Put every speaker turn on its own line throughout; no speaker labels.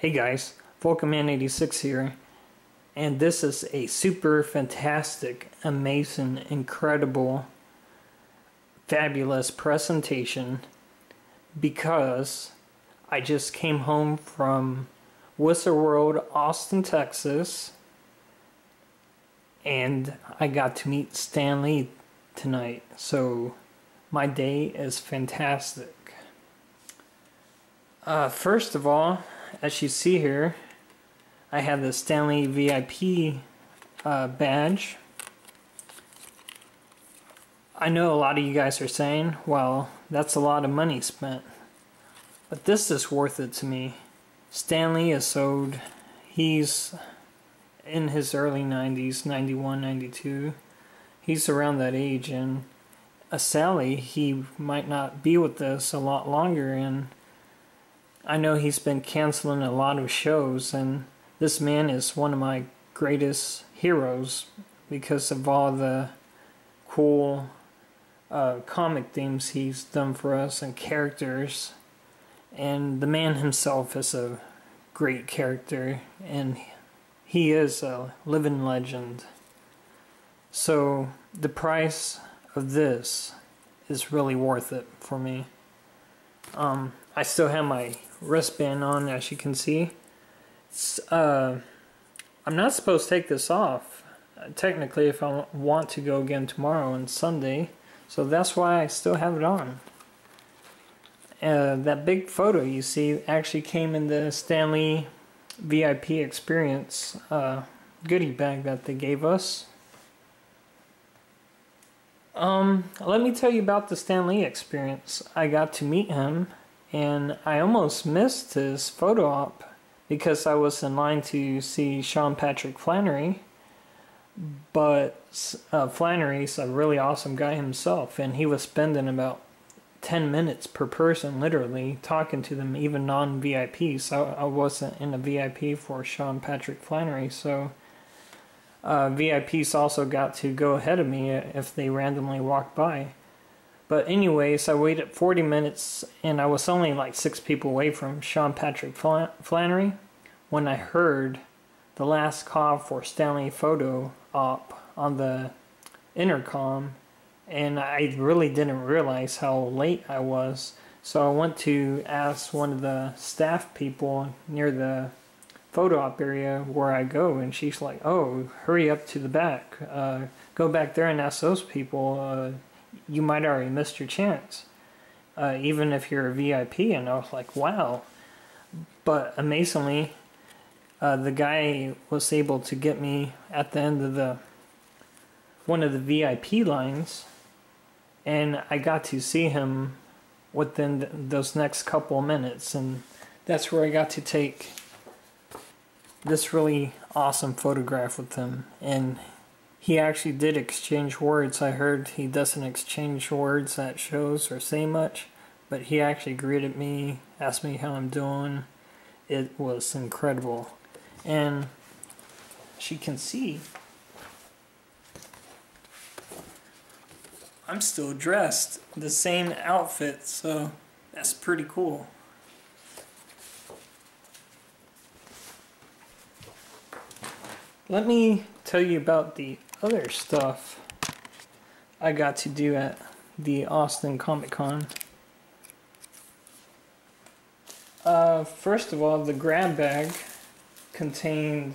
Hey guys, Vulcanman86 here, and this is a super fantastic, amazing, incredible, fabulous presentation because I just came home from Wizard World, Austin, Texas, and I got to meet Stan Lee tonight, so my day is fantastic. Uh, first of all, as you see here, I have the Stan Lee VIP uh, badge. I know a lot of you guys are saying, well, that's a lot of money spent. But this is worth it to me. Stan Lee is sold, he's in his early 90s, 91, 92. He's around that age, and a Sally, he might not be with us a lot longer, and I know he's been canceling a lot of shows, and this man is one of my greatest heroes because of all the cool uh, comic themes he's done for us and characters. And the man himself is a great character, and he is a living legend. So the price of this is really worth it for me. Um, I still have my wristband on as you can see. Uh, I'm not supposed to take this off uh, technically if I want to go again tomorrow and Sunday so that's why I still have it on. Uh, that big photo you see actually came in the Stan Lee VIP experience uh, goodie bag that they gave us. Um, let me tell you about the Stan Lee experience. I got to meet him and I almost missed his photo op because I was in line to see Sean Patrick Flanery. But uh, Flanery's a really awesome guy himself, and he was spending about 10 minutes per person, literally, talking to them, even non VIPs. So I wasn't in a VIP for Sean Patrick Flanery, so uh, VIPs also got to go ahead of me if they randomly walked by. But anyways, I waited 40 minutes and I was only like six people away from Sean Patrick Flanery when I heard the last call for Stan Lee photo op on the intercom and I really didn't realize how late I was. So I went to ask one of the staff people near the photo op area where I go, and she's like, "Oh, hurry up to the back. Uh, go back there and ask those people. Uh, you might already missed your chance, uh, even if you're a VIP. And I was like, wow. But amazingly, uh, the guy was able to get me at the end of the one of the VIP lines, and I got to see him within th those next couple minutes, and that's where I got to take this really awesome photograph with him, and he actually did exchange words. I heard he doesn't exchange words at shows or say much, but he actually greeted me, asked me how I'm doing. It was incredible. And she can see I'm still dressed the same outfit, so that's pretty cool. Let me tell you about the other stuff I got to do at the Austin Comic Con. Uh, first of all, the grab bag contained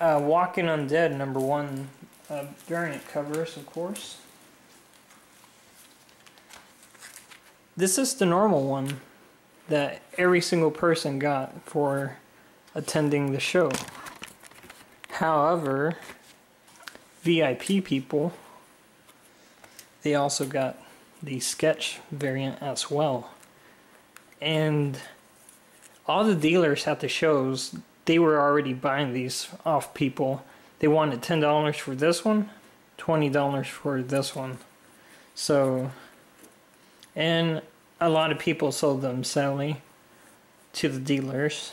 uh, Walking Undead number one uh, variant covers, of course. This is the normal one that every single person got for attending the show. However, VIP people, they also got the sketch variant as well. And all the dealers at the shows, they were already buying these off people. They wanted $10 for this one, $20 for this one. So, and a lot of people sold them sadly to the dealers.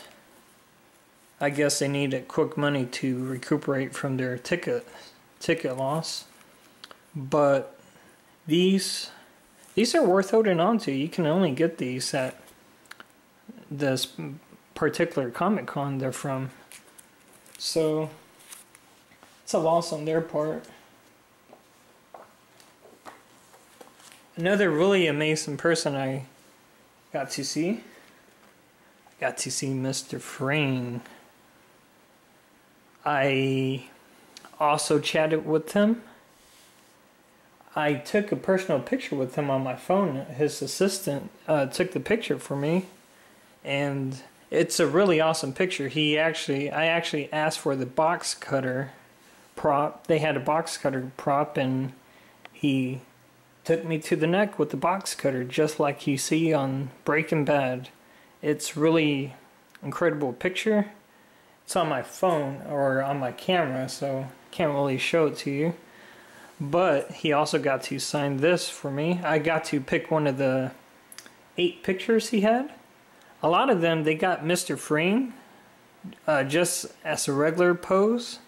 I guess they needed quick money to recuperate from their ticket ticket loss. But these these are worth holding on to. You can only get these at this particular Comic Con they're from. So it's a loss on their part. Another really amazing person I got to see. Got to see Mr. Fring. I also chatted with him. I took a personal picture with him on my phone. His assistant uh, took the picture for me, and it's a really awesome picture. He actually, I actually asked for the box cutter prop. They had a box cutter prop, and he took me to the neck with the box cutter, just like you see on Breaking Bad. It's really incredible picture. It's on my phone or on my camera, so can't really show it to you. But he also got to sign this for me. I got to pick one of the eight pictures he had. A lot of them, they got Mr. Fring uh, just as a regular pose.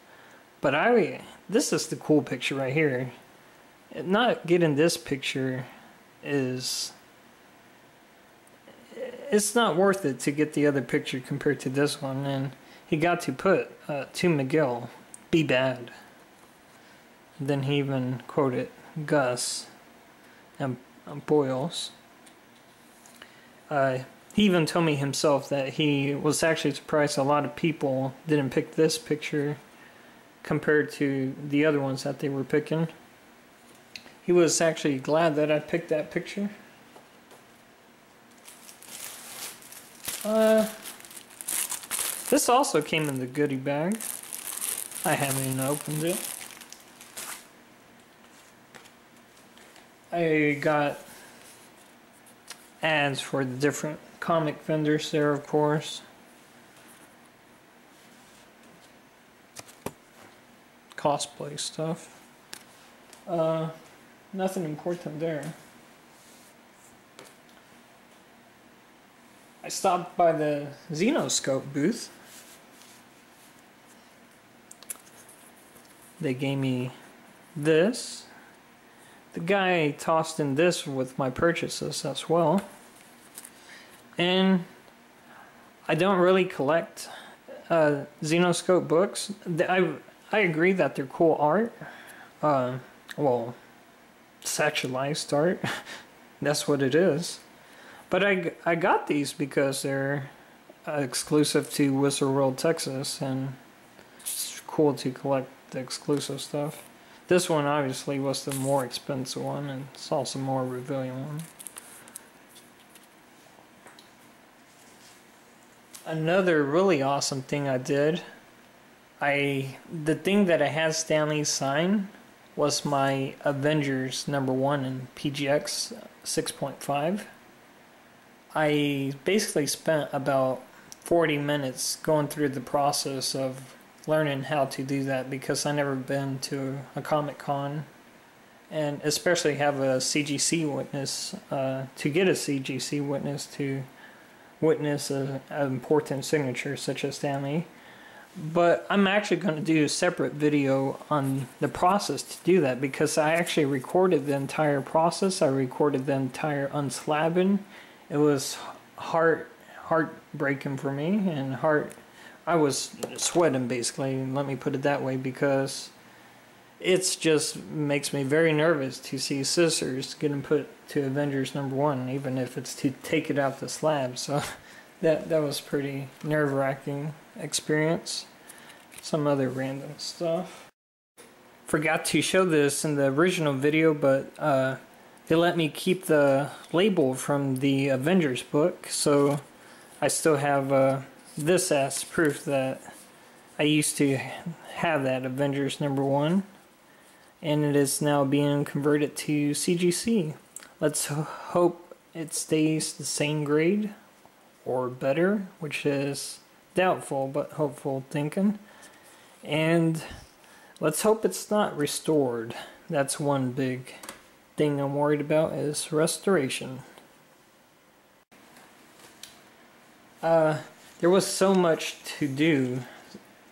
But I, this is the cool picture right here not getting this picture is it's not worth it to get the other picture compared to this one and he got to put uh, to McGill, be bad. Then he even quoted Gus and, Boyles. Uh, he even told me himself that he was actually surprised a lot of people didn't pick this picture compared to the other ones that they were picking. He was actually glad that I picked that picture. Uh, this also came in the goodie bag. I haven't even opened it. I got ads for the different comic vendors there, of course. Cosplay stuff. Uh, Nothing important there. I stopped by the Zenescope booth. They gave me this. The guy tossed in this with my purchases as well. And I don't really collect uh, Zenescope books. I, I agree that they're cool art. Uh, well, sexualized art. That's what it is. But I, I got these because they're exclusive to Wizard World, Texas, and it's cool to collect the exclusive stuff. This one obviously was the more expensive one, and it's also more revealing one. Another really awesome thing I did, I the thing that I had Stan Lee sign was my Avengers number one in PGX 6.5. I basically spent about 40 minutes going through the process of learning how to do that because I never been to a Comic Con and especially have a CGC witness uh, to get a CGC witness to witness an important signature such as Stan Lee but I'm actually going to do a separate video on the process to do that because I actually recorded the entire process. I recorded the entire unslabbing. It was heart heartbreaking for me and heart I was sweating basically, let me put it that way because it's just makes me very nervous to see scissors getting put to Avengers number 1 even if it's to take it out the slab. So that that was pretty nerve-wracking experience. Some other random stuff. Forgot to show this in the original video, but uh, they let me keep the label from the Avengers book, so I still have uh, this as proof that I used to have that Avengers number one, and it is now being converted to CGC. Let's hope it stays the same grade or better, which is doubtful but hopeful thinking. And let's hope it's not restored. That's one big thing I'm worried about is restoration. Uh, there was so much to do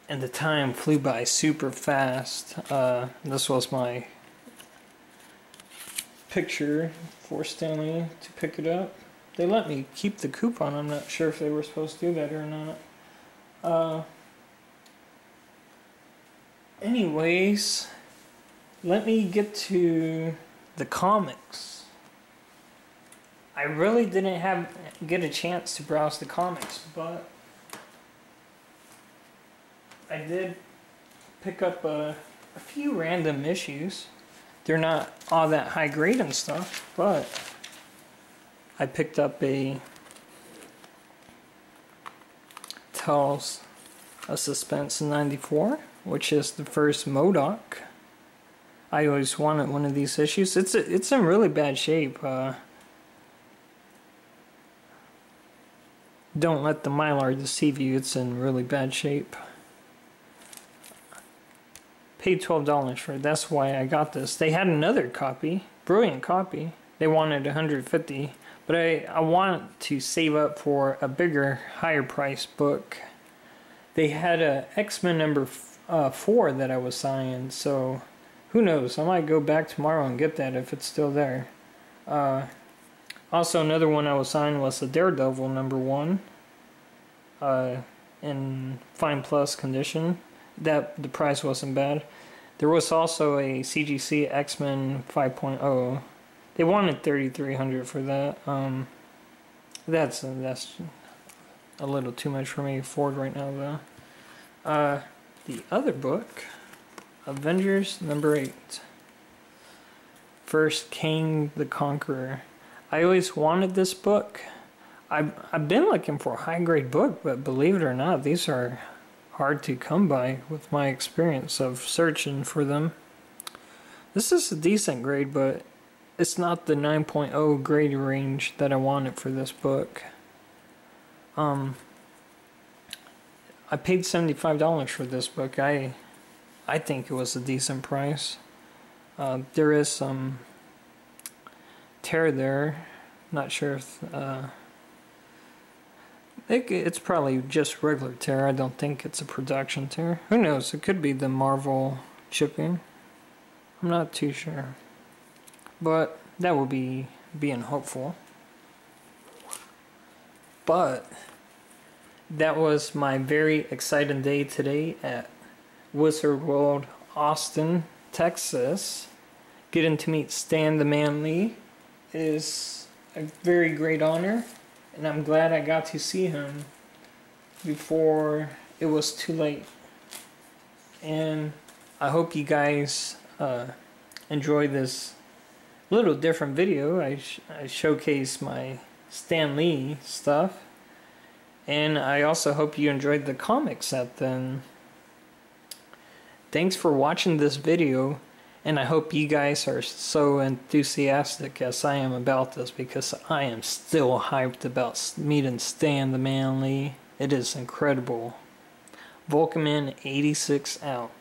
and the time flew by super fast. Uh, this was my picture for Stan Lee to pick it up. they let me keep the coupon. I'm not sure if they were supposed to do that or not. Uh, anyways, let me get to the comics. I really didn't have get a chance to browse the comics, but I did pick up a, a few random issues. They're not all that high grade and stuff, but I picked up a Tales a Suspense 94, which is the first MODOK. I always wanted one of these issues. It's a, it's in really bad shape. Uh, don't let the mylar deceive you. It's in really bad shape. Paid twelve dollars for it. That's why I got this. They had another copy, brilliant copy. They wanted 150, but I I want to save up for a bigger, higher price book. They had a X Men number uh, four that I was signing, so who knows? I might go back tomorrow and get that if it's still there. Uh, also, another one I was signing was the Daredevil number one. Uh, in fine plus condition that the price wasn't bad. There was also a CGC X Men 5.0. They wanted 3,300 for that. Um, that's uh, that's a little too much for me to afford right now, though. Uh, the other book, Avengers number eight. First Kang the Conqueror. I always wanted this book. I've, I've been looking for a high grade book, but believe it or not, these are hard to come by with my experience of searching for them. This is a decent grade, but it's not the 9.0 grade range that I wanted for this book. Um, I paid $75 for this book. I I think it was a decent price. Uh, there is some tear there. Not sure if uh, it, it's probably just regular tear. I don't think it's a production tear. Who knows? It could be the Marvel chipping. I'm not too sure. But that would be being hopeful. But that was my very exciting day today at Wizard World Austin, Texas. Getting to meet Stan the Man Lee is a very great honor and I'm glad I got to see him before it was too late. And I hope you guys uh, enjoy this little different video. I, sh I showcase my Stan Lee stuff. And I also hope you enjoyed the comic set then. Thanks for watching this video. And I hope you guys are so enthusiastic as I am about this because I am still hyped about meeting Stan the Man Lee. It is incredible. Vulcanman 86 out.